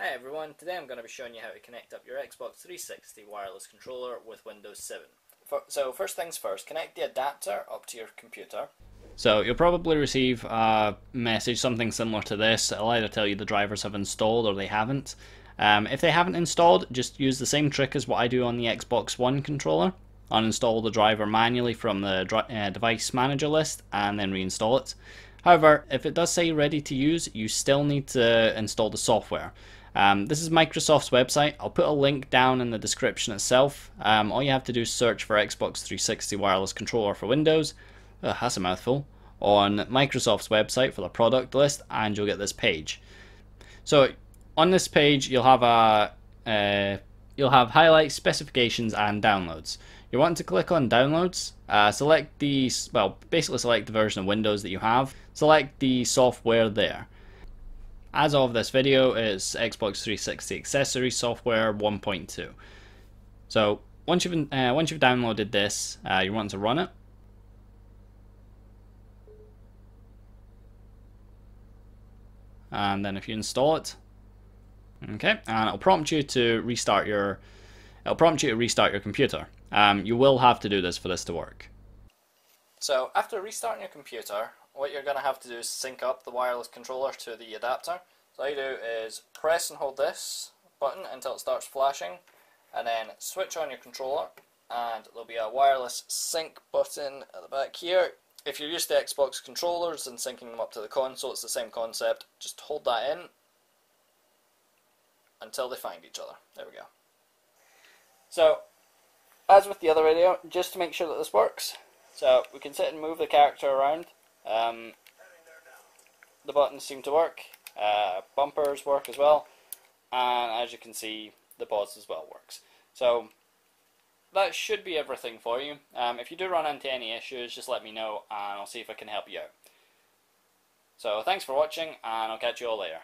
Hi everyone, today I'm going to be showing you how to connect up your Xbox 360 wireless controller with Windows 7. So first things first, connect the adapter up to your computer. So you'll probably receive a message, something similar to this. It'll either tell you the drivers have installed or they haven't. Um, if they haven't installed, just use the same trick as what I do on the Xbox One controller. Uninstall the driver manually from the uh, device manager list and then reinstall it. However, if it does say ready to use, you still need to install the software. Um, this is Microsoft's website. I'll put a link down in the description itself. Um, all you have to do is search for Xbox 360 wireless controller for Windows. Uh, that's a mouthful. On Microsoft's website for the product list, and you'll get this page. So on this page, you'll have a uh, you'll have highlights, specifications, and downloads. You want to click on downloads, uh, select the, well, basically select the version of Windows that you have, select the software there. As of this video, it's Xbox 360 accessory software 1.2. So once you've uh, once you've downloaded this, uh, you want to run it. And then if you install it, okay, and it'll prompt you to restart your it'll prompt you to restart your computer. Um, you will have to do this for this to work. So after restarting your computer, what you're going to have to do is sync up the wireless controller to the adapter. So all you do is press and hold this button until it starts flashing, and then switch on your controller, and there'll be a wireless sync button at the back here. If you're used to Xbox controllers and syncing them up to the console, it's the same concept. Just hold that in until they find each other. There we go. So, as with the other video, just to make sure that this works, so we can sit and move the character around. Um, the buttons seem to work. Uh, bumpers work as well. And as you can see, the pause as well works. So that should be everything for you. Um, if you do run into any issues, just let me know and I'll see if I can help you out. So thanks for watching and I'll catch you all later.